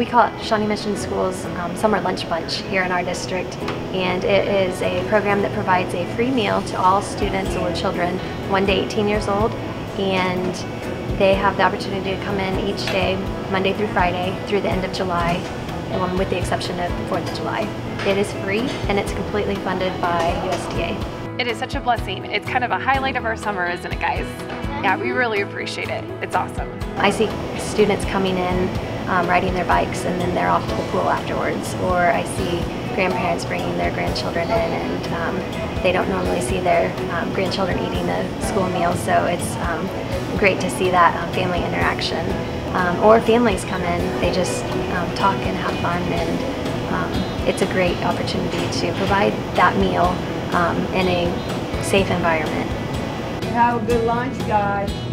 We call it Shawnee Mission Schools um, Summer Lunch Bunch here in our district, and it is a program that provides a free meal to all students or children 1 to 18 years old, and they have the opportunity to come in each day, Monday through Friday, through the end of July, um, with the exception of the 4th of July. It is free, and it's completely funded by USDA. It is such a blessing. It's kind of a highlight of our summer, isn't it, guys? Yeah, we really appreciate it. It's awesome. I see students coming in um, riding their bikes and then they're off to the pool afterwards. Or I see grandparents bringing their grandchildren in and um, they don't normally see their um, grandchildren eating the school meals. So it's um, great to see that um, family interaction. Um, or families come in, they just talk and have fun and it's a great opportunity to provide that meal in a safe environment. Have a good lunch, guys.